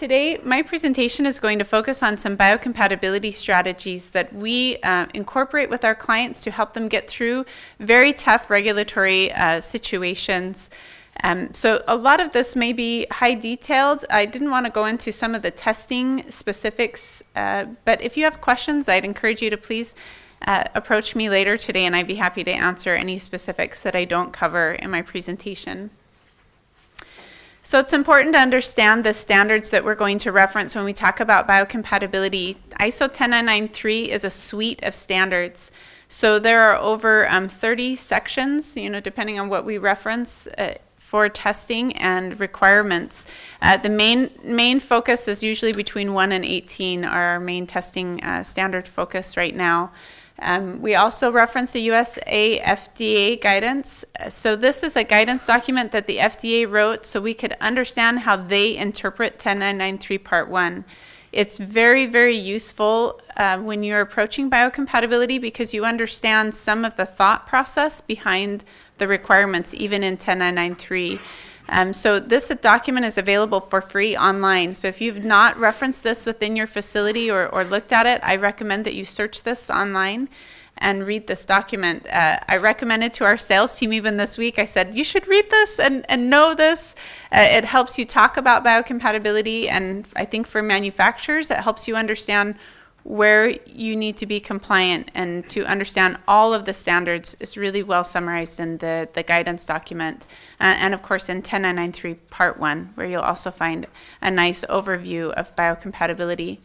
Today, my presentation is going to focus on some biocompatibility strategies that we uh, incorporate with our clients to help them get through very tough regulatory uh, situations. Um, so a lot of this may be high detailed. I didn't want to go into some of the testing specifics, uh, but if you have questions, I'd encourage you to please uh, approach me later today and I'd be happy to answer any specifics that I don't cover in my presentation. So it's important to understand the standards that we're going to reference when we talk about biocompatibility. ISO 10993 is a suite of standards. So there are over um, 30 sections, you know, depending on what we reference uh, for testing and requirements. Uh, the main main focus is usually between 1 and 18 are our main testing uh, standard focus right now. Um, we also reference the USA FDA guidance. So this is a guidance document that the FDA wrote so we could understand how they interpret 10993 Part 1. It's very, very useful uh, when you're approaching biocompatibility because you understand some of the thought process behind the requirements, even in 10993. Um, so this document is available for free online. So if you've not referenced this within your facility or, or looked at it, I recommend that you search this online and read this document. Uh, I recommended to our sales team even this week. I said, you should read this and, and know this. Uh, it helps you talk about biocompatibility. And I think for manufacturers, it helps you understand where you need to be compliant and to understand all of the standards is really well summarized in the, the guidance document. Uh, and of course in 10993 Part 1, where you'll also find a nice overview of biocompatibility.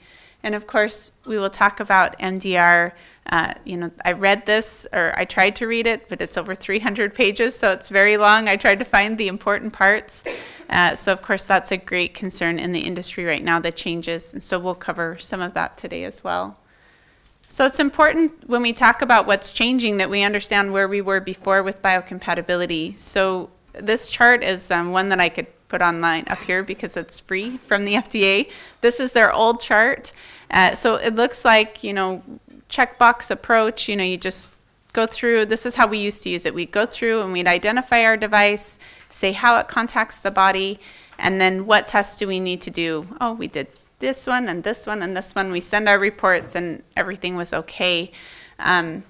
And of course, we will talk about MDR uh, you know, I read this, or I tried to read it, but it's over 300 pages, so it's very long. I tried to find the important parts. Uh, so, of course, that's a great concern in the industry right now, the changes. And so, we'll cover some of that today as well. So, it's important when we talk about what's changing that we understand where we were before with biocompatibility. So, this chart is um, one that I could put online up here because it's free from the FDA. This is their old chart. Uh, so it looks like, you know, checkbox approach. You know, you just go through, this is how we used to use it. We'd go through and we'd identify our device, say how it contacts the body, and then what tests do we need to do? Oh, we did this one and this one and this one. We send our reports and everything was okay. Um,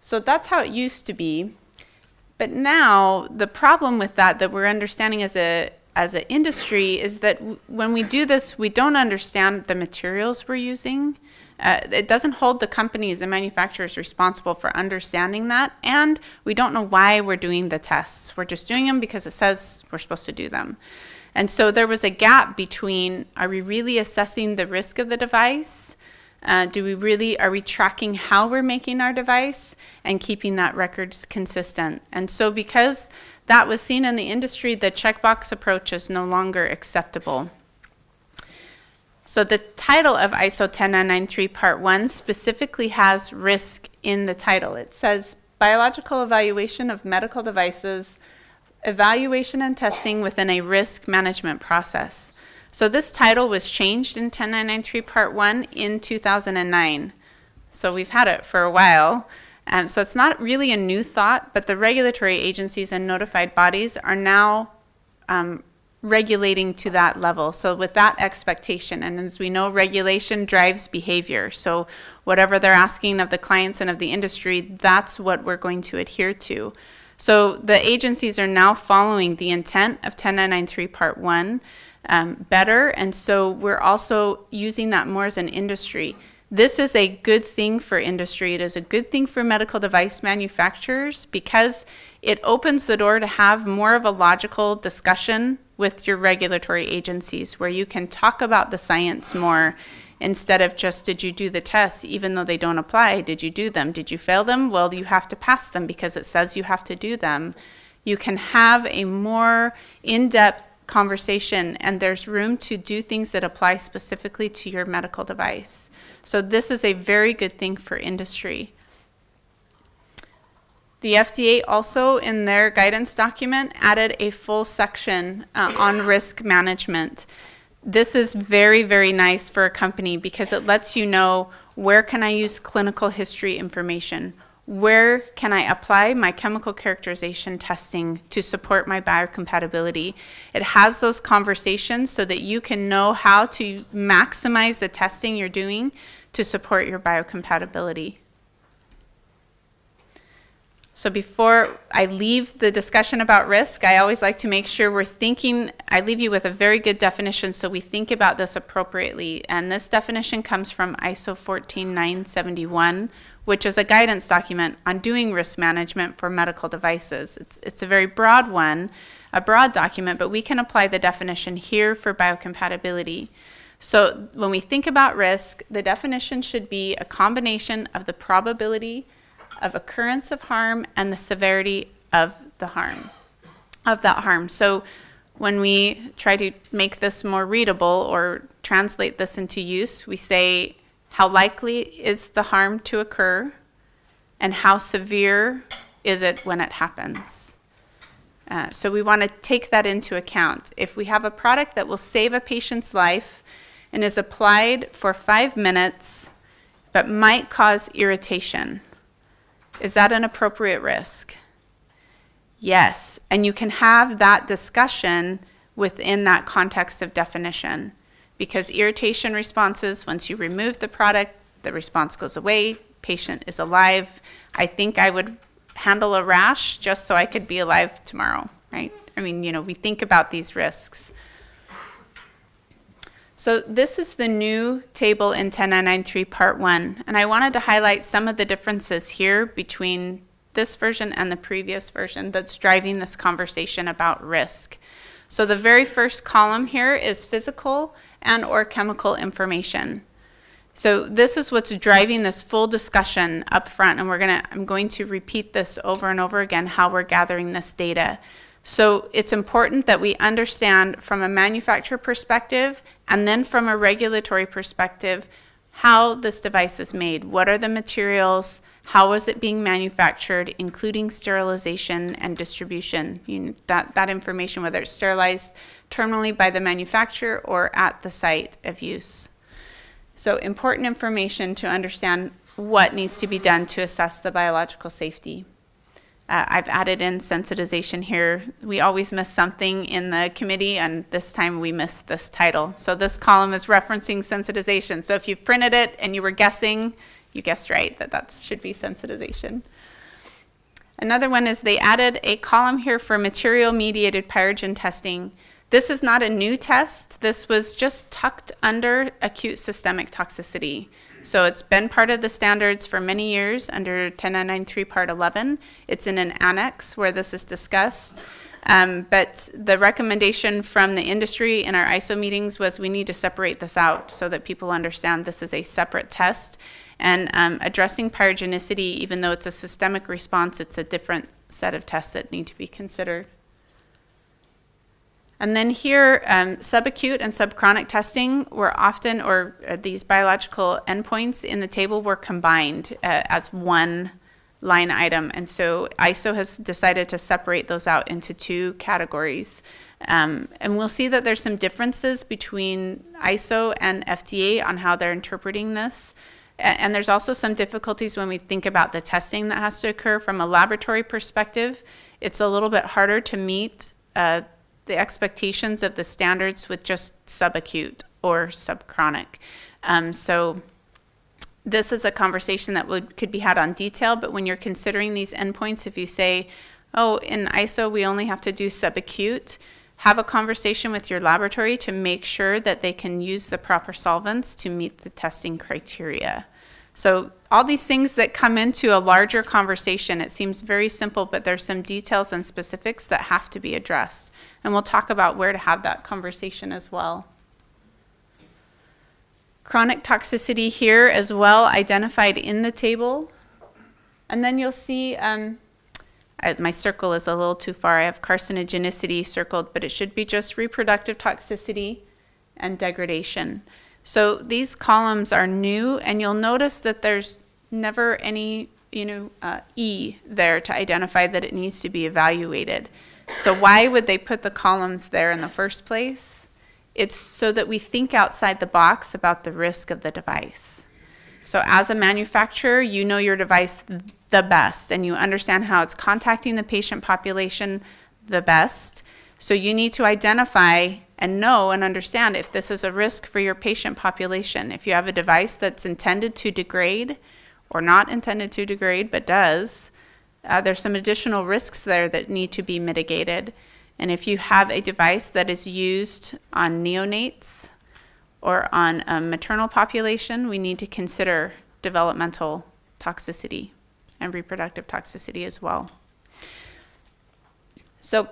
so that's how it used to be. But now the problem with that that we're understanding as a as an industry is that when we do this, we don't understand the materials we're using. Uh, it doesn't hold the companies and manufacturers responsible for understanding that, and we don't know why we're doing the tests. We're just doing them because it says we're supposed to do them. And so there was a gap between are we really assessing the risk of the device? Uh, do we really, are we tracking how we're making our device and keeping that record consistent? And so because that was seen in the industry, the checkbox approach is no longer acceptable. So the title of ISO 10993 Part 1 specifically has risk in the title. It says Biological Evaluation of Medical Devices, Evaluation and Testing Within a Risk Management Process. So this title was changed in 10993 Part 1 in 2009. So we've had it for a while. Um, so it's not really a new thought, but the regulatory agencies and notified bodies are now um, regulating to that level. So with that expectation, and as we know, regulation drives behavior. So whatever they're asking of the clients and of the industry, that's what we're going to adhere to. So the agencies are now following the intent of 10993 Part 1 um, better, and so we're also using that more as an industry. This is a good thing for industry. It is a good thing for medical device manufacturers because it opens the door to have more of a logical discussion with your regulatory agencies where you can talk about the science more instead of just did you do the tests? Even though they don't apply did you do them? Did you fail them? Well you have to pass them because it says you have to do them. You can have a more in-depth conversation and there's room to do things that apply specifically to your medical device. So this is a very good thing for industry the FDA also, in their guidance document, added a full section uh, on risk management. This is very, very nice for a company because it lets you know Where can I use clinical history information? Where can I apply my chemical characterization testing to support my biocompatibility? It has those conversations so that you can know how to maximize the testing you're doing to support your biocompatibility. So before I leave the discussion about risk, I always like to make sure we're thinking, I leave you with a very good definition so we think about this appropriately. And this definition comes from ISO 14971, which is a guidance document on doing risk management for medical devices. It's, it's a very broad one, a broad document, but we can apply the definition here for biocompatibility. So when we think about risk, the definition should be a combination of the probability of occurrence of harm and the severity of the harm, of that harm. So when we try to make this more readable or translate this into use, we say how likely is the harm to occur and how severe is it when it happens. Uh, so we want to take that into account. If we have a product that will save a patient's life and is applied for five minutes but might cause irritation, is that an appropriate risk? Yes. And you can have that discussion within that context of definition because irritation responses, once you remove the product, the response goes away, patient is alive. I think I would handle a rash just so I could be alive tomorrow, right? I mean, you know, we think about these risks. So this is the new table in 10993 part 1 and I wanted to highlight some of the differences here between this version and the previous version that's driving this conversation about risk. So the very first column here is physical and or chemical information. So this is what's driving this full discussion up front and we're to I'm going to repeat this over and over again how we're gathering this data. So it's important that we understand from a manufacturer perspective and then from a regulatory perspective how this device is made. What are the materials? How is it being manufactured, including sterilization and distribution? You that, that information, whether it's sterilized terminally by the manufacturer or at the site of use. So important information to understand what needs to be done to assess the biological safety. Uh, I've added in sensitization here. We always miss something in the committee, and this time we missed this title. So this column is referencing sensitization. So if you've printed it and you were guessing, you guessed right that that should be sensitization. Another one is they added a column here for material-mediated pyrogen testing. This is not a new test. This was just tucked under acute systemic toxicity. So it's been part of the standards for many years under 10993 Part 11. It's in an annex where this is discussed. Um, but the recommendation from the industry in our ISO meetings was we need to separate this out so that people understand this is a separate test. And um, addressing pyrogenicity, even though it's a systemic response, it's a different set of tests that need to be considered. And then here, um, subacute and subchronic testing were often, or uh, these biological endpoints in the table were combined uh, as one line item. And so ISO has decided to separate those out into two categories. Um, and we'll see that there's some differences between ISO and FDA on how they're interpreting this. And there's also some difficulties when we think about the testing that has to occur from a laboratory perspective. It's a little bit harder to meet uh, the expectations of the standards with just subacute or subchronic. Um, so this is a conversation that would could be had on detail, but when you're considering these endpoints, if you say, oh, in ISO we only have to do subacute, have a conversation with your laboratory to make sure that they can use the proper solvents to meet the testing criteria. So all these things that come into a larger conversation, it seems very simple, but there's some details and specifics that have to be addressed. And we'll talk about where to have that conversation as well. Chronic toxicity here as well identified in the table. And then you'll see, um, I, my circle is a little too far. I have carcinogenicity circled, but it should be just reproductive toxicity and degradation. So these columns are new, and you'll notice that there's never any you know, uh, E there to identify that it needs to be evaluated. So why would they put the columns there in the first place? It's so that we think outside the box about the risk of the device. So as a manufacturer, you know your device the best and you understand how it's contacting the patient population the best. So you need to identify and know and understand if this is a risk for your patient population. If you have a device that's intended to degrade or not intended to degrade but does, uh, there's some additional risks there that need to be mitigated. And if you have a device that is used on neonates or on a maternal population, we need to consider developmental toxicity and reproductive toxicity as well. So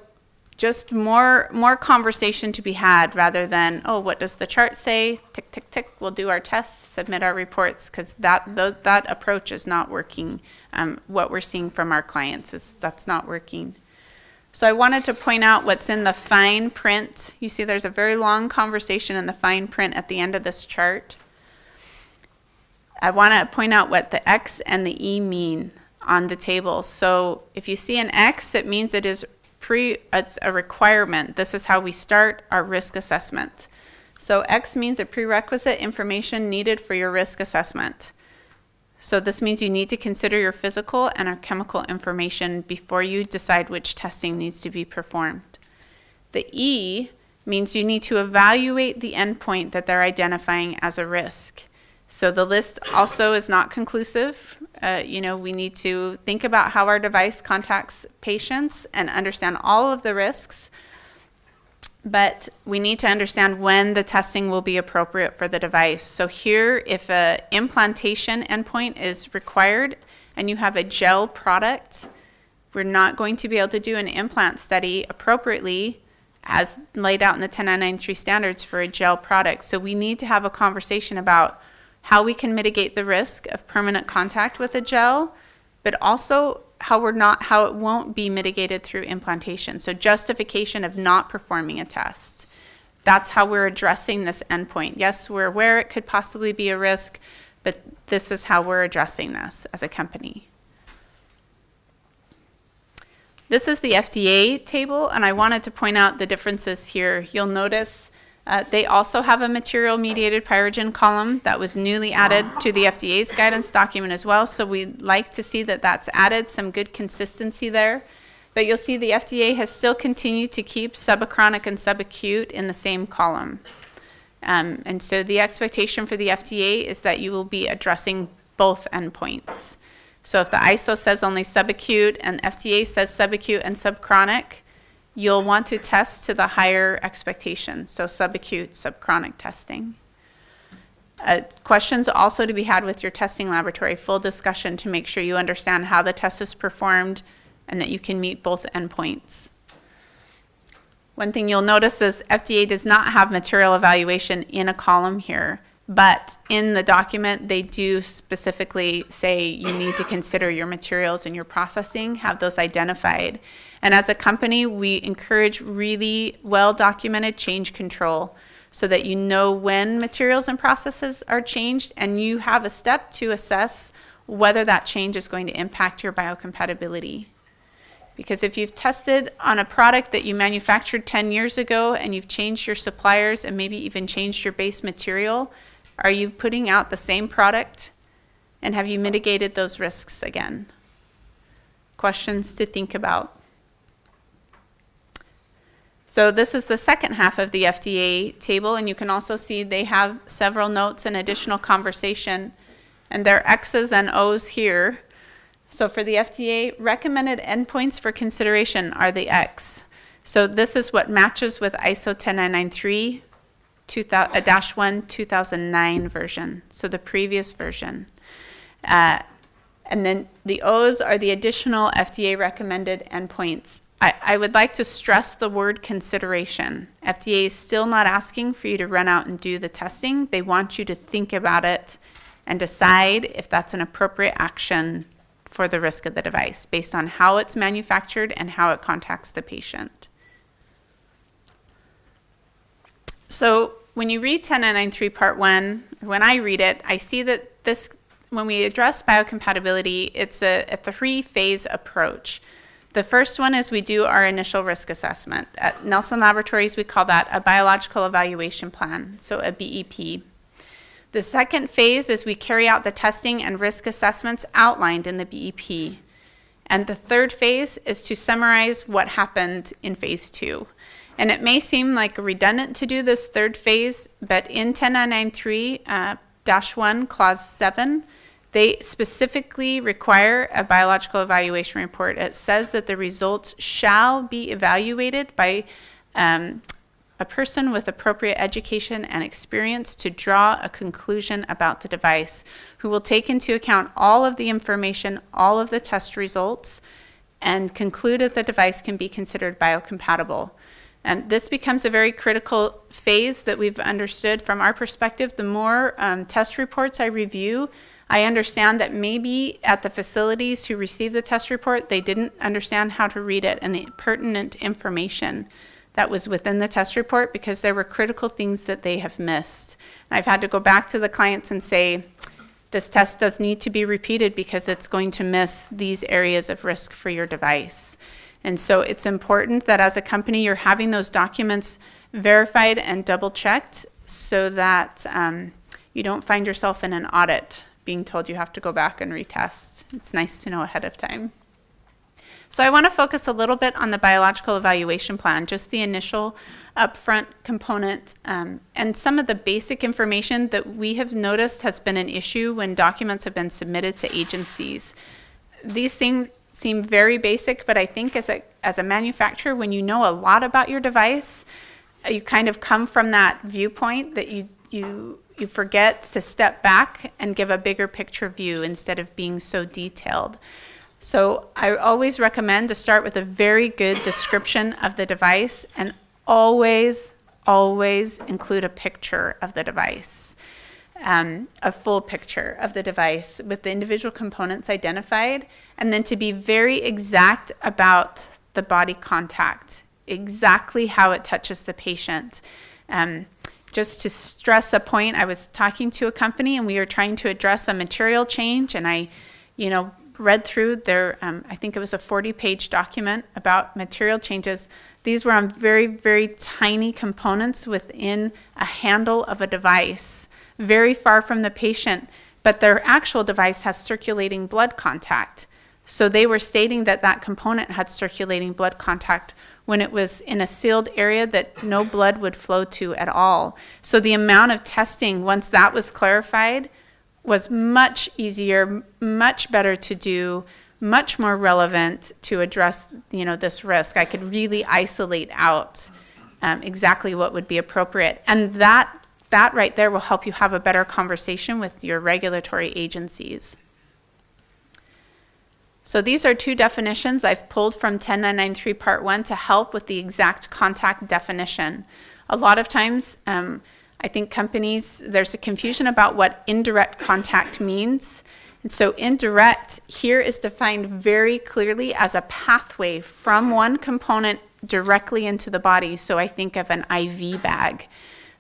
just more more conversation to be had rather than oh what does the chart say? Tick tick tick. We'll do our tests submit our reports because that th- that approach is not working. Um, what we're seeing from our clients is that's not working. So i wanted to point out what's in the fine print. You see there's a very long conversation in the fine print at the end of this chart. I want to point out what the x and the e mean on the table. So if you see an x it means it is pre it's a requirement. This is how we start our risk assessment. So X means a prerequisite information needed for your risk assessment. So this means you need to consider your physical and chemical information before you decide which testing needs to be performed. The E means you need to evaluate the endpoint that they're identifying as a risk. So the list also is not conclusive. Uh, you know, we need to think about how our device contacts patients and understand all of the risks. But we need to understand when the testing will be appropriate for the device. So here, if an implantation endpoint is required and you have a gel product, we're not going to be able to do an implant study appropriately as laid out in the 10993 standards for a gel product. So we need to have a conversation about how we can mitigate the risk of permanent contact with a gel, but also how we're not how it won't be mitigated through implantation. So justification of not performing a test. That's how we're addressing this endpoint. Yes, we're aware it could possibly be a risk, but this is how we're addressing this as a company. This is the FDA table, and I wanted to point out the differences here. You'll notice uh, they also have a material mediated pyrogen column that was newly added to the FDA's guidance document as well. So we'd like to see that that's added, some good consistency there. But you'll see the FDA has still continued to keep subchronic and subacute in the same column. Um, and so the expectation for the FDA is that you will be addressing both endpoints. So if the ISO says only subacute and FDA says subacute and subchronic, you'll want to test to the higher expectation, so subacute, subchronic testing. Uh, questions also to be had with your testing laboratory, full discussion to make sure you understand how the test is performed and that you can meet both endpoints. One thing you'll notice is FDA does not have material evaluation in a column here, but in the document they do specifically say you need to consider your materials and your processing, have those identified. And as a company, we encourage really well documented change control so that you know when materials and processes are changed and you have a step to assess whether that change is going to impact your biocompatibility. Because if you've tested on a product that you manufactured 10 years ago and you've changed your suppliers and maybe even changed your base material, are you putting out the same product? And have you mitigated those risks again? Questions to think about. So this is the second half of the FDA table, and you can also see they have several notes and additional conversation, and there are X's and O's here. So for the FDA, recommended endpoints for consideration are the X. So this is what matches with ISO 10993 1 2009 version, so the previous version. Uh, and then the O's are the additional FDA recommended endpoints I, I would like to stress the word consideration. FDA is still not asking for you to run out and do the testing. They want you to think about it and decide if that's an appropriate action for the risk of the device based on how it's manufactured and how it contacts the patient. So when you read 10993 Part 1, when I read it, I see that this, when we address biocompatibility, it's a, a three-phase approach. The first one is we do our initial risk assessment. At Nelson Laboratories, we call that a biological evaluation plan, so a BEP. The second phase is we carry out the testing and risk assessments outlined in the BEP. And the third phase is to summarize what happened in phase two. And it may seem like redundant to do this third phase, but in 10993 uh, 1, clause 7, they specifically require a biological evaluation report. It says that the results shall be evaluated by um, a person with appropriate education and experience to draw a conclusion about the device, who will take into account all of the information, all of the test results, and conclude that the device can be considered biocompatible. And this becomes a very critical phase that we've understood from our perspective. The more um, test reports I review, I understand that maybe at the facilities who received the test report, they didn't understand how to read it and the pertinent information that was within the test report because there were critical things that they have missed. And I've had to go back to the clients and say, this test does need to be repeated because it's going to miss these areas of risk for your device. And so it's important that as a company you're having those documents verified and double checked so that um, you don't find yourself in an audit being told you have to go back and retest. It's nice to know ahead of time. So I want to focus a little bit on the biological evaluation plan, just the initial upfront component, um, and some of the basic information that we have noticed has been an issue when documents have been submitted to agencies. These things seem very basic, but I think as a, as a manufacturer, when you know a lot about your device, you kind of come from that viewpoint that you, you, you forget to step back and give a bigger picture view instead of being so detailed. So I always recommend to start with a very good description of the device and always, always include a picture of the device, um, a full picture of the device with the individual components identified, and then to be very exact about the body contact, exactly how it touches the patient. Um, just to stress a point, I was talking to a company and we were trying to address a material change, and I, you know, read through their, um, I think it was a 40 page document about material changes. These were on very, very tiny components within a handle of a device, very far from the patient, but their actual device has circulating blood contact. So they were stating that that component had circulating blood contact when it was in a sealed area that no blood would flow to at all. So the amount of testing, once that was clarified, was much easier, much better to do, much more relevant to address you know this risk. I could really isolate out um, exactly what would be appropriate, and that that right there will help you have a better conversation with your regulatory agencies. So these are two definitions I've pulled from 10993 Part 1 to help with the exact contact definition. A lot of times, um, I think companies, there's a confusion about what indirect contact means. And so indirect here is defined very clearly as a pathway from one component directly into the body. So I think of an IV bag,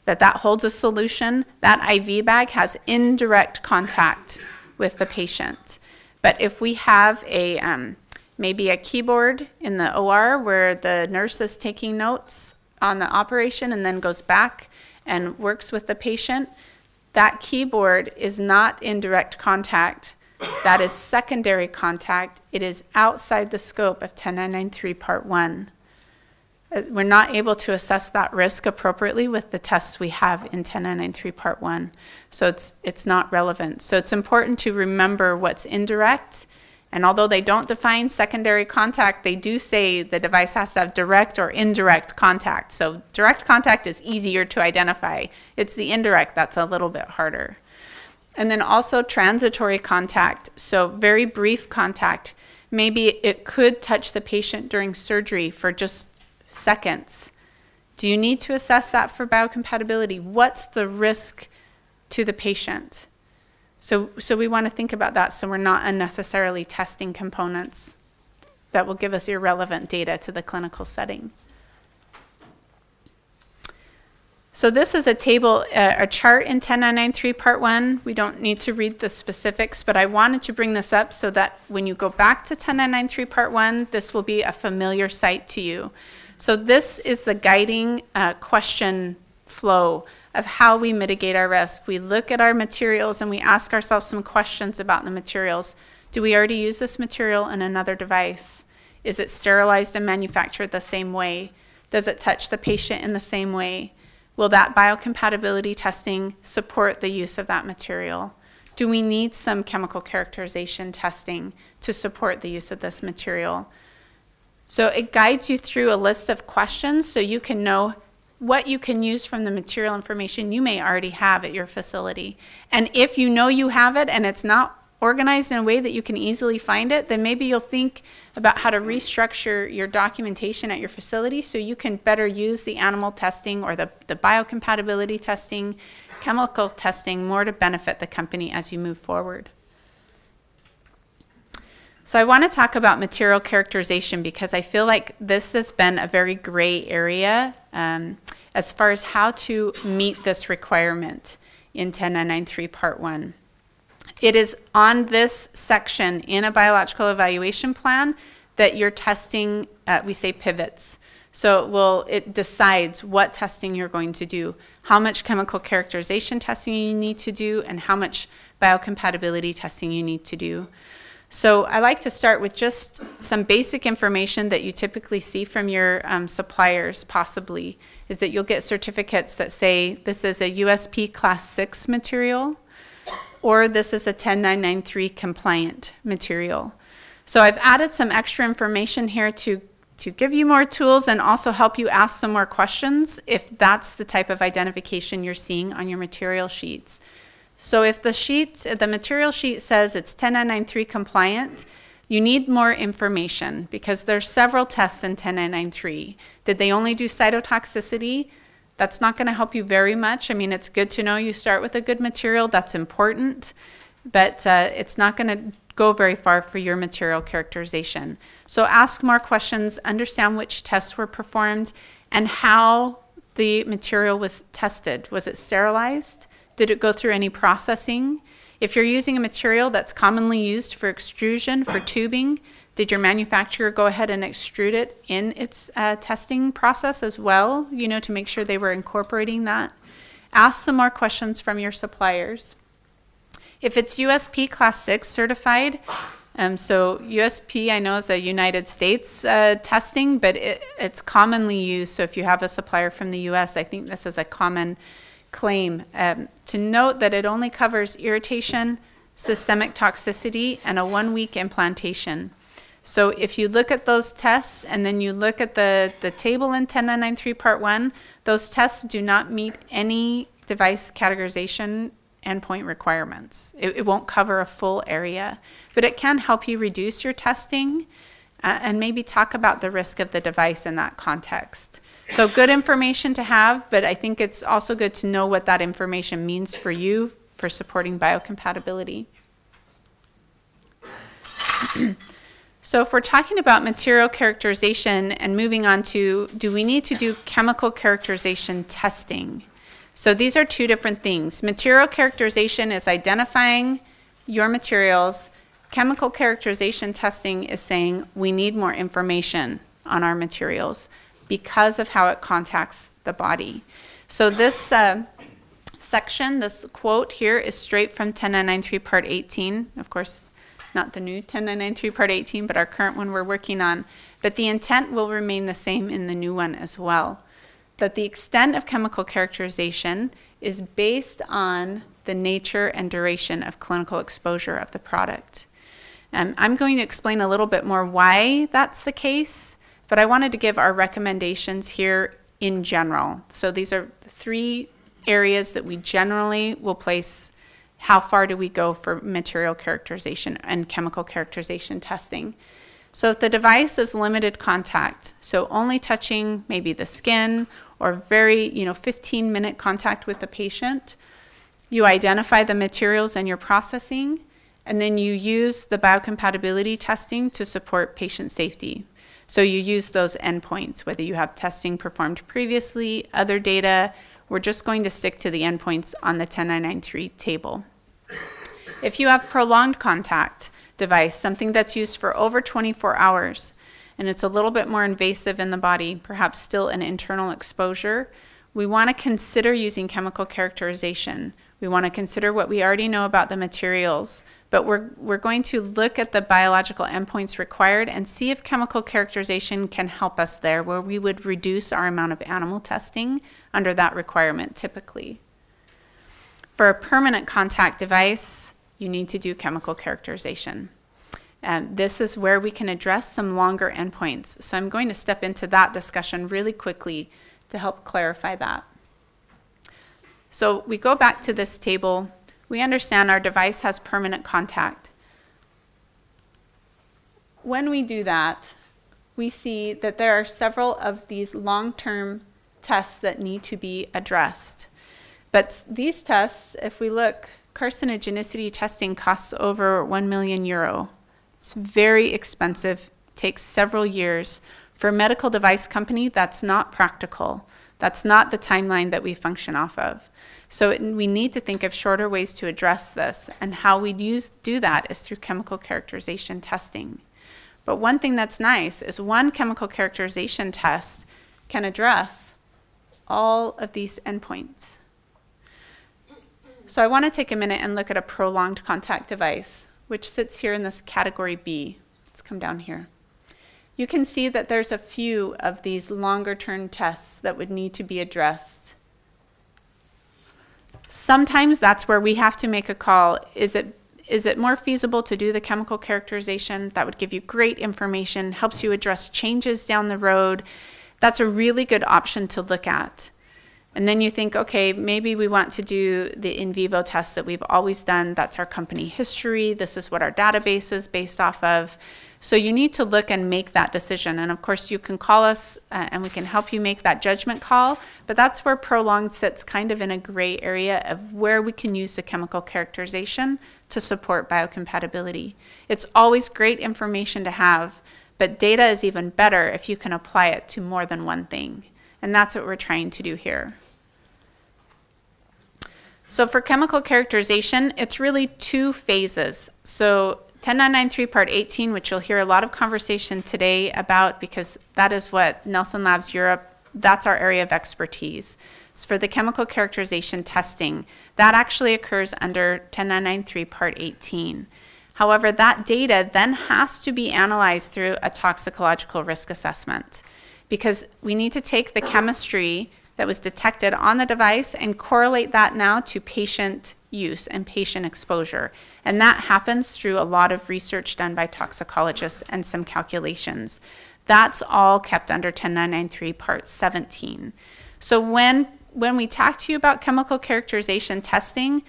that that holds a solution. That IV bag has indirect contact with the patient. But if we have a um, maybe a keyboard in the OR where the nurse is taking notes on the operation and then goes back, and works with the patient, that keyboard is not in direct contact. That is secondary contact. It is outside the scope of 10993 Part 1. Uh, we're not able to assess that risk appropriately with the tests we have in 10993 Part 1. So it's, it's not relevant. So it's important to remember what's indirect and although they don't define secondary contact, they do say the device has to have direct or indirect contact. So direct contact is easier to identify. It's the indirect that's a little bit harder. And then also transitory contact, so very brief contact. Maybe it could touch the patient during surgery for just seconds. Do you need to assess that for biocompatibility? What's the risk to the patient? So, so we want to think about that so we're not unnecessarily testing components that will give us irrelevant data to the clinical setting. So this is a table, uh, a chart in 10993 Part 1. We don't need to read the specifics, but I wanted to bring this up so that when you go back to 10993 Part 1, this will be a familiar sight to you. So this is the guiding uh, question flow of how we mitigate our risk. We look at our materials and we ask ourselves some questions about the materials. Do we already use this material in another device? Is it sterilized and manufactured the same way? Does it touch the patient in the same way? Will that biocompatibility testing support the use of that material? Do we need some chemical characterization testing to support the use of this material? So it guides you through a list of questions so you can know what you can use from the material information you may already have at your facility. And if you know you have it and it's not organized in a way that you can easily find it, then maybe you'll think about how to restructure your documentation at your facility so you can better use the animal testing or the, the biocompatibility testing, chemical testing more to benefit the company as you move forward. So I want to talk about material characterization because I feel like this has been a very gray area um, as far as how to meet this requirement in 10993 Part 1. It is on this section in a biological evaluation plan that you're testing, uh, we say pivots. So it will it decides what testing you're going to do, how much chemical characterization testing you need to do, and how much biocompatibility testing you need to do. So I like to start with just some basic information that you typically see from your um, suppliers, possibly, is that you'll get certificates that say this is a USP Class 6 material, or this is a 10993 compliant material. So I've added some extra information here to, to give you more tools and also help you ask some more questions if that's the type of identification you're seeing on your material sheets. So if the sheet, the material sheet says it's 10993 compliant, you need more information because there's several tests in 10993. Did they only do cytotoxicity? That's not going to help you very much. I mean, it's good to know you start with a good material. That's important, but uh, it's not going to go very far for your material characterization. So ask more questions, understand which tests were performed, and how the material was tested. Was it sterilized? Did it go through any processing? If you're using a material that's commonly used for extrusion, for tubing, did your manufacturer go ahead and extrude it in its uh, testing process as well, you know, to make sure they were incorporating that? Ask some more questions from your suppliers. If it's USP Class 6 certified, um, so USP I know is a United States uh, testing, but it, it's commonly used. So if you have a supplier from the US, I think this is a common claim um, to note that it only covers irritation, systemic toxicity, and a one week implantation. So if you look at those tests and then you look at the, the table in 10993 Part 1, those tests do not meet any device categorization endpoint requirements. It, it won't cover a full area, but it can help you reduce your testing uh, and maybe talk about the risk of the device in that context. So good information to have, but I think it's also good to know what that information means for you for supporting biocompatibility. so if we're talking about material characterization and moving on to, do we need to do chemical characterization testing? So these are two different things. Material characterization is identifying your materials. Chemical characterization testing is saying we need more information on our materials because of how it contacts the body. So this uh, section, this quote here is straight from 10993 Part 18. Of course, not the new 10993 Part 18, but our current one we're working on. But the intent will remain the same in the new one as well. That the extent of chemical characterization is based on the nature and duration of clinical exposure of the product. Um, I'm going to explain a little bit more why that's the case but I wanted to give our recommendations here in general. So these are three areas that we generally will place how far do we go for material characterization and chemical characterization testing. So if the device is limited contact, so only touching maybe the skin or very, you know, 15 minute contact with the patient, you identify the materials in your processing, and then you use the biocompatibility testing to support patient safety. So you use those endpoints, whether you have testing performed previously, other data. We're just going to stick to the endpoints on the 10993 table. If you have prolonged contact device, something that's used for over 24 hours, and it's a little bit more invasive in the body, perhaps still an internal exposure, we want to consider using chemical characterization. We want to consider what we already know about the materials, but we're, we're going to look at the biological endpoints required and see if chemical characterization can help us there, where we would reduce our amount of animal testing under that requirement typically. For a permanent contact device, you need to do chemical characterization. And this is where we can address some longer endpoints. So I'm going to step into that discussion really quickly to help clarify that. So we go back to this table. We understand our device has permanent contact. When we do that, we see that there are several of these long-term tests that need to be addressed. But these tests, if we look, carcinogenicity testing costs over 1 million euro. It's very expensive, takes several years. For a medical device company, that's not practical. That's not the timeline that we function off of. So it, we need to think of shorter ways to address this, and how we use do that is through chemical characterization testing. But one thing that's nice is one chemical characterization test can address all of these endpoints. So I want to take a minute and look at a prolonged contact device, which sits here in this category B. Let's come down here you can see that there's a few of these longer term tests that would need to be addressed. Sometimes that's where we have to make a call. Is it is it more feasible to do the chemical characterization? That would give you great information, helps you address changes down the road. That's a really good option to look at. And then you think, okay, maybe we want to do the in vivo tests that we've always done. That's our company history. This is what our database is based off of. So you need to look and make that decision. And of course, you can call us uh, and we can help you make that judgment call. But that's where prolonged sits kind of in a gray area of where we can use the chemical characterization to support biocompatibility. It's always great information to have, but data is even better if you can apply it to more than one thing. And that's what we're trying to do here. So for chemical characterization, it's really two phases. So 10993 Part 18, which you'll hear a lot of conversation today about because that is what Nelson Labs Europe, that's our area of expertise. It's for the chemical characterization testing. That actually occurs under 10993 Part 18. However, that data then has to be analyzed through a toxicological risk assessment because we need to take the chemistry that was detected on the device and correlate that now to patient use and patient exposure. And that happens through a lot of research done by toxicologists and some calculations. That's all kept under 10993 Part 17. So when, when we talk to you about chemical characterization testing,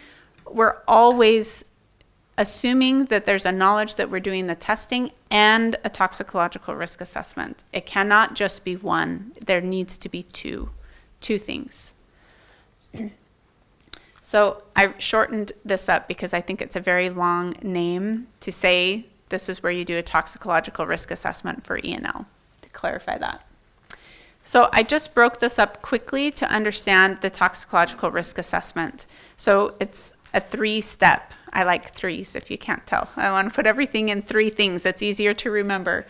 we're always assuming that there's a knowledge that we're doing the testing and a toxicological risk assessment. It cannot just be one. There needs to be two, two things. So I shortened this up because I think it's a very long name to say this is where you do a toxicological risk assessment for E&L, to clarify that. So I just broke this up quickly to understand the toxicological risk assessment. So it's a three step. I like threes if you can't tell. I want to put everything in three things. It's easier to remember.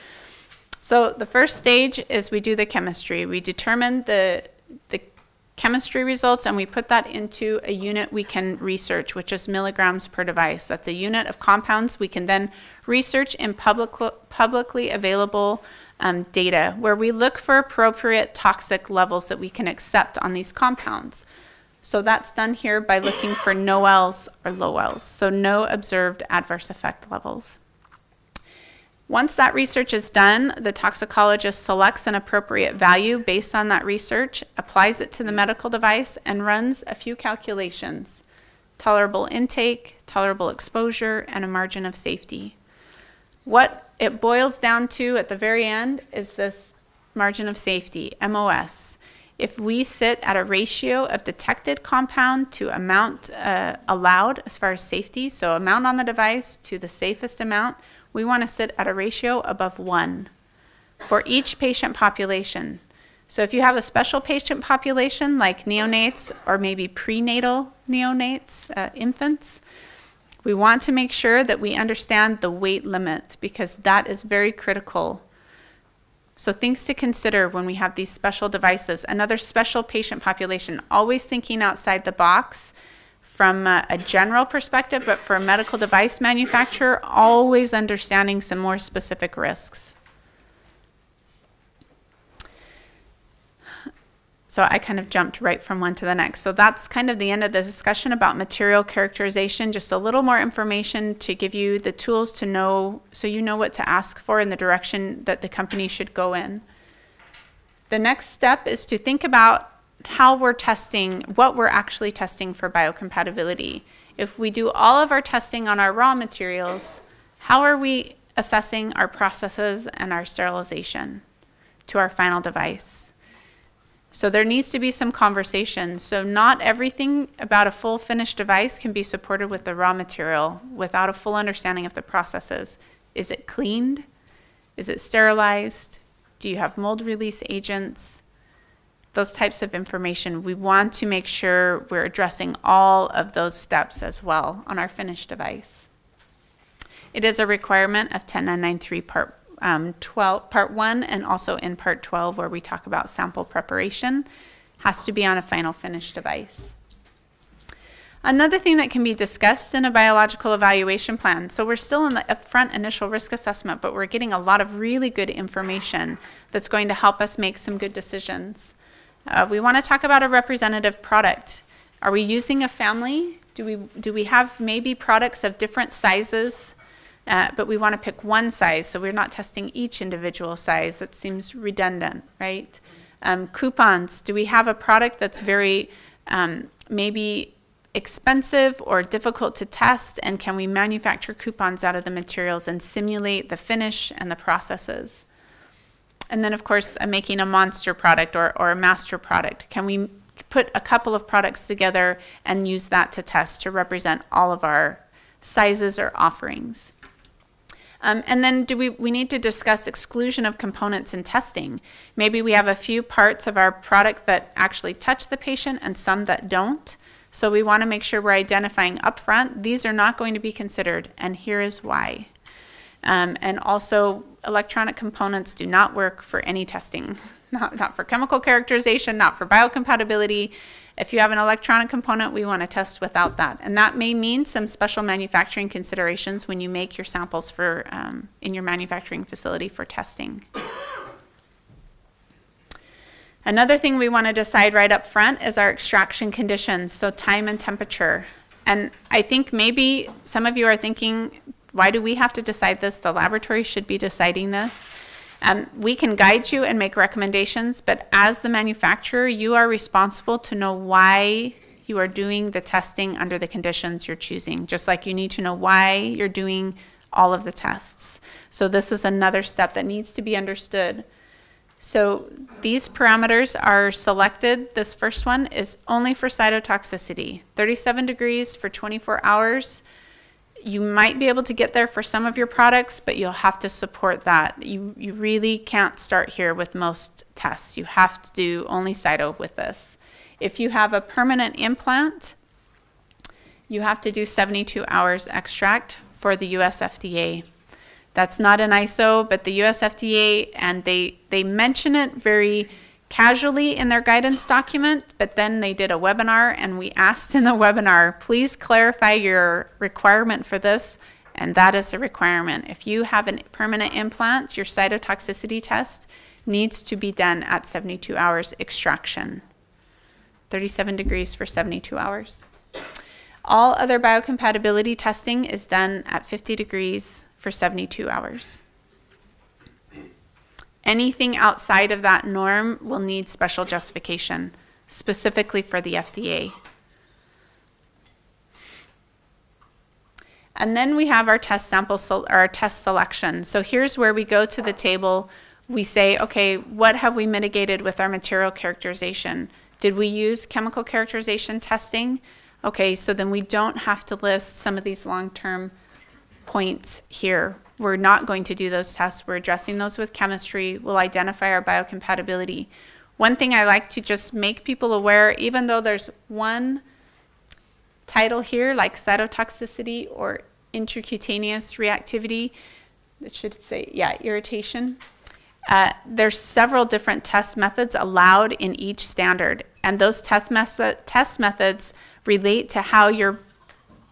So the first stage is we do the chemistry. We determine the chemistry results and we put that into a unit we can research, which is milligrams per device. That's a unit of compounds we can then research in public, publicly available um, data where we look for appropriate toxic levels that we can accept on these compounds. So that's done here by looking for NOELs or LOELs, so no observed adverse effect levels. Once that research is done, the toxicologist selects an appropriate value based on that research, applies it to the medical device, and runs a few calculations tolerable intake, tolerable exposure, and a margin of safety. What it boils down to at the very end is this margin of safety, MOS. If we sit at a ratio of detected compound to amount uh, allowed as far as safety, so amount on the device to the safest amount, we want to sit at a ratio above one for each patient population. So if you have a special patient population like neonates or maybe prenatal neonates, uh, infants, we want to make sure that we understand the weight limit because that is very critical So things to consider when we have these special devices. Another special patient population, always thinking outside the box from a, a, general perspective, but for a medical device manufacturer, always understanding some more specific risks. So I kind of jumped right from one to the next. So that's kind of the end of the discussion about material characterization. Just a little more information to give you the tools to know so you know what to ask for in the direction that the company should go in. The next step is to think about how we're testing, what we're actually testing for biocompatibility. If we do all of our testing on our raw materials, how are we assessing our processes and our sterilization to our final device? So there needs to be some conversation. So not everything about a full finished device can be supported with the raw material without a full understanding of the processes. Is it cleaned? Is it sterilized? Do you have mold release agents? Those types of information. We want to make sure we're addressing all of those steps as well on our finished device. It is a requirement of 10993 part um, 12, part one and also in part 12 where we talk about sample preparation has to be on a final finished device. Another thing that can be discussed in a biological evaluation plan, so we're still in the upfront initial risk assessment, but we're getting a lot of really good information that's going to help us make some good decisions. Uh, we want to talk about a representative product. Are we using a family? Do we, do we have maybe products of different sizes uh, but we want to pick one size, so we're not testing each individual size. That seems redundant, right? Um, coupons, do we have a product that's very um, maybe expensive or difficult to test, and can we manufacture coupons out of the materials and simulate the finish and the processes? And then, of course, I'm making a monster product or, or a master product. Can we put a couple of products together and use that to test to represent all of our sizes or offerings? Um, and then do we, we need to discuss exclusion of components in testing. Maybe we have a few parts of our product that actually touch the patient and some that don't. So we want to make sure we're identifying upfront, these are not going to be considered, and here is why. Um, and also, electronic components do not work for any testing, not, not for chemical characterization, not for biocompatibility, if you have an electronic component, we want to test without that. And that may mean some special manufacturing considerations when you make your samples for um, in your manufacturing facility for testing. Another thing we want to decide right up front is our extraction conditions, so time and temperature. And I think maybe some of you are thinking, why do we have to decide this? The laboratory should be deciding this. Um, we can guide you and make recommendations, but as the manufacturer, you are responsible to know why you are doing the testing under the conditions you're choosing, just like you need to know why you're doing all of the tests. So this is another step that needs to be understood. So these parameters are selected. This first one is only for cytotoxicity, 37 degrees for 24 hours you might be able to get there for some of your products, but you'll have to support that. You, you really can't start here with most tests. You have to do only cyto with this. If you have a permanent implant, you have to do 72 hours extract for the US FDA. That's not an ISO, but the US FDA, and they, they mention it very casually in their guidance document, but then they did a webinar and we asked in the webinar, please clarify your requirement for this. And that is a requirement. If you have a permanent implant, your cytotoxicity test needs to be done at 72 hours extraction. 37 degrees for 72 hours. All other biocompatibility testing is done at 50 degrees for 72 hours. Anything outside of that norm will need special justification, specifically for the FDA. And then we have our test sample, our test selection. So here's where we go to the table. We say, okay, what have we mitigated with our material characterization? Did we use chemical characterization testing? Okay, so then we don't have to list some of these long-term points here. We're not going to do those tests. We're addressing those with chemistry. We'll identify our biocompatibility. One thing I like to just make people aware, even though there's one title here, like cytotoxicity or intracutaneous reactivity, it should say, yeah, irritation. Uh, there's several different test methods allowed in each standard, and those test, test methods relate to how your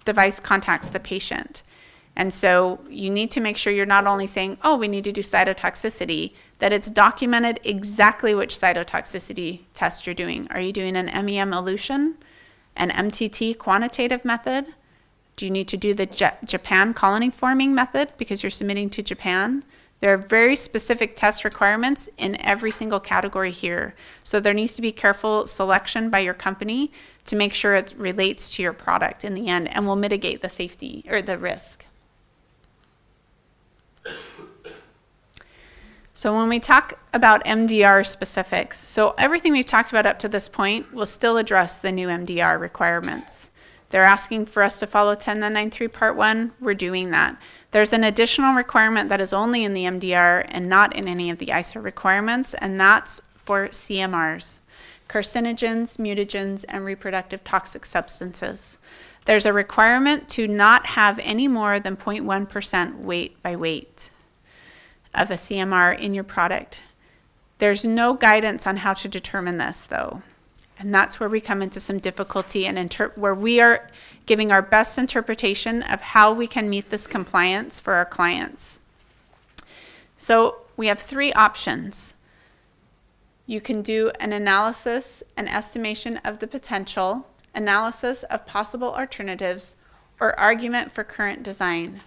device contacts the patient. And so you need to make sure you're not only saying, oh, we need to do cytotoxicity, that it's documented exactly which cytotoxicity test you're doing. Are you doing an MEM elution, an MTT quantitative method? Do you need to do the Japan colony forming method because you're submitting to Japan? There are very specific test requirements in every single category here. So there needs to be careful selection by your company to make sure it relates to your product in the end and will mitigate the safety or the risk. So when we talk about MDR specifics, so everything we've talked about up to this point will still address the new MDR requirements. They're asking for us to follow 10993 Part 1. We're doing that. There's an additional requirement that is only in the MDR and not in any of the ISO requirements, and that's for CMRs, carcinogens, mutagens, and reproductive toxic substances. There's a requirement to not have any more than 0.1% weight by weight of a CMR in your product. There's no guidance on how to determine this, though. And that's where we come into some difficulty and where we are giving our best interpretation of how we can meet this compliance for our clients. So we have three options. You can do an analysis, an estimation of the potential, analysis of possible alternatives, or argument for current design.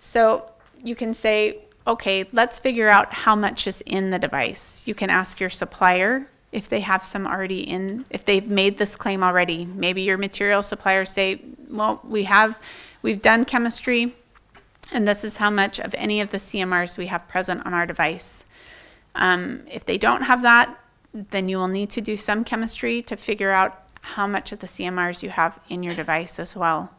So you can say, okay, let's figure out how much is in the device. You can ask your supplier if they have some already in, if they've made this claim already. Maybe your material suppliers say, well, we have, we've done chemistry, and this is how much of any of the CMRs we have present on our device. Um, if they don't have that, then you will need to do some chemistry to figure out how much of the CMRs you have in your device as well.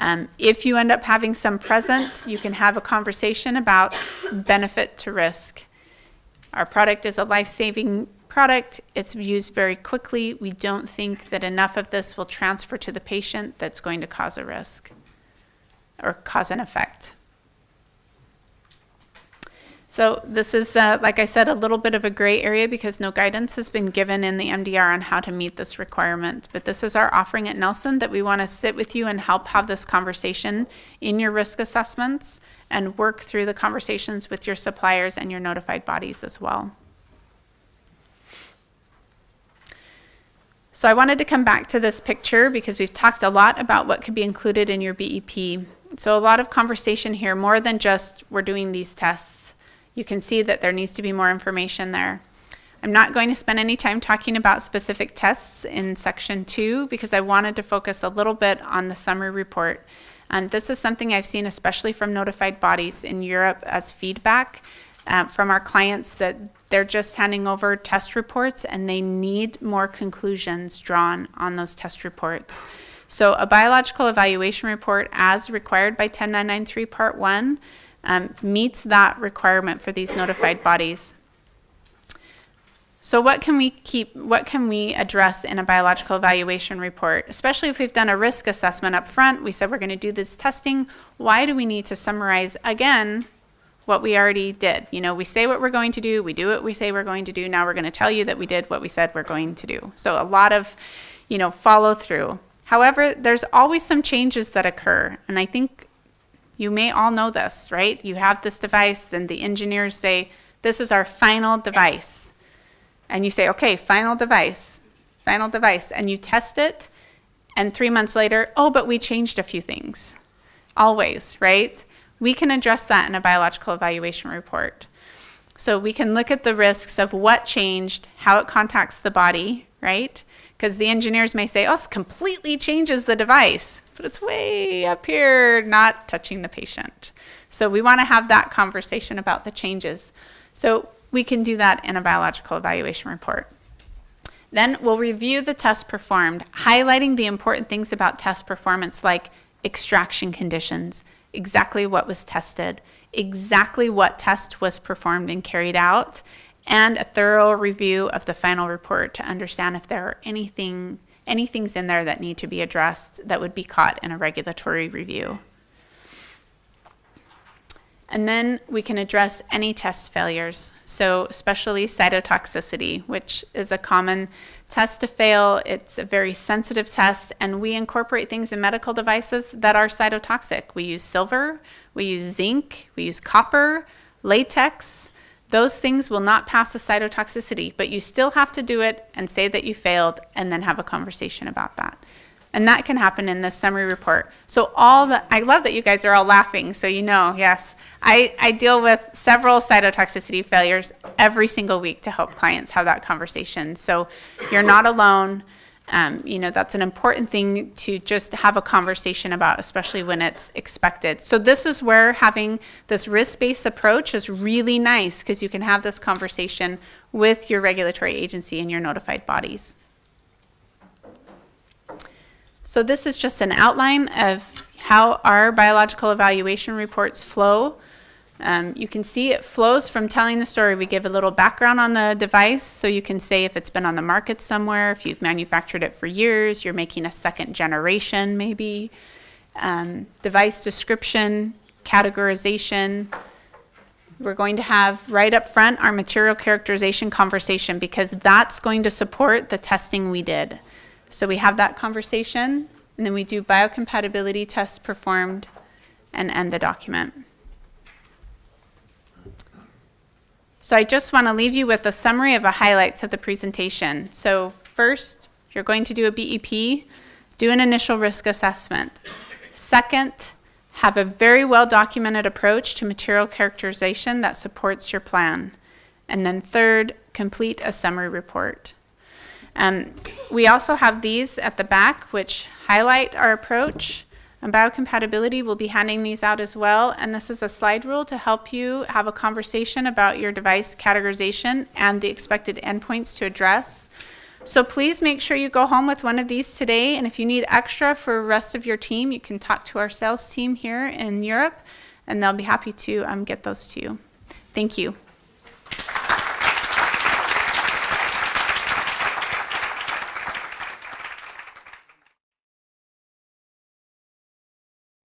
Um, if you end up having some present, you can have a conversation about benefit to risk. Our product is a life saving product. It's used very quickly. We don't think that enough of this will transfer to the patient that's going to cause a risk or cause an effect. So this is, uh, like I said, a little bit of a gray area because no guidance has been given in the MDR on how to meet this requirement. But this is our offering at Nelson that we want to sit with you and help have this conversation in your risk assessments and work through the conversations with your suppliers and your notified bodies as well. So I wanted to come back to this picture because we've talked a lot about what could be included in your BEP. So a lot of conversation here, more than just we're doing these tests. You can see that there needs to be more information there. I'm not going to spend any time talking about specific tests in section two because I wanted to focus a little bit on the summary report. And this is something I've seen especially from notified bodies in Europe as feedback uh, from our clients that they're just handing over test reports and they need more conclusions drawn on those test reports. So, a biological evaluation report, as required by 10993 Part 1, um, meets that requirement for these notified bodies. So what can we keep what can we address in a biological evaluation report? Especially if we've done a risk assessment up front, we said we're going to do this testing. Why do we need to summarize again what we already did. You know, we say what we're going to do, we do what we say we're going to do. Now we're going to tell you that we did what we said we're going to do. So a lot of, you know, follow through. However, there's always some changes that occur, and I think you may all know this, right? You have this device and the engineers say, "This is our final device." And you say, "Okay, final device. Final device." And you test it, and 3 months later, "Oh, but we changed a few things." Always, right? we can address that in a biological evaluation report. So we can look at the risks of what changed, how it contacts the body, right? Because the engineers may say, oh, this completely changes the device, but it's way up here, not touching the patient. So we want to have that conversation about the changes. So we can do that in a biological evaluation report. Then we'll review the test performed, highlighting the important things about test performance like extraction conditions, exactly what was tested, exactly what test was performed and carried out, and a thorough review of the final report to understand if there are anything any things in there that need to be addressed that would be caught in a regulatory review. And then we can address any test failures, so especially cytotoxicity, which is a common test to fail. It's a very sensitive test, and we incorporate things in medical devices that are cytotoxic. We use silver, we use zinc, we use copper, latex. Those things will not pass the cytotoxicity, but you still have to do it and say that you failed and then have a conversation about that. And that can happen in the summary report. So all the, I love that you guys are all laughing, so you know, yes. I, I deal with several cytotoxicity failures every single week to help clients have that conversation. So you're not alone. Um, you know, that's an important thing to just have a conversation about, especially when it's expected. So this is where having this risk-based approach is really nice because you can have this conversation with your regulatory agency and your notified bodies. So this is just an outline of how our biological evaluation reports flow. Um, you can see it flows from telling the story. We give a little background on the device so you can say if it's been on the market somewhere, if you've manufactured it for years, you're making a second generation maybe. Um, device description, categorization. We're going to have right up front our material characterization conversation because that's going to support the testing we did. So we have that conversation, and then we do biocompatibility tests performed and end the document. So I just want to leave you with a summary of the highlights of the presentation. So first, you're going to do a BEP, do an initial risk assessment. Second, have a very well documented approach to material characterization that supports your plan. And then third, complete a summary report. Um, we also have these at the back, which highlight our approach. And biocompatibility will be handing these out as well. And this is a slide rule to help you have a conversation about your device categorization and the expected endpoints to address. So please make sure you go home with one of these today. And if you need extra for the rest of your team, you can talk to our sales team here in Europe, and they'll be happy to um, get those to you. Thank you.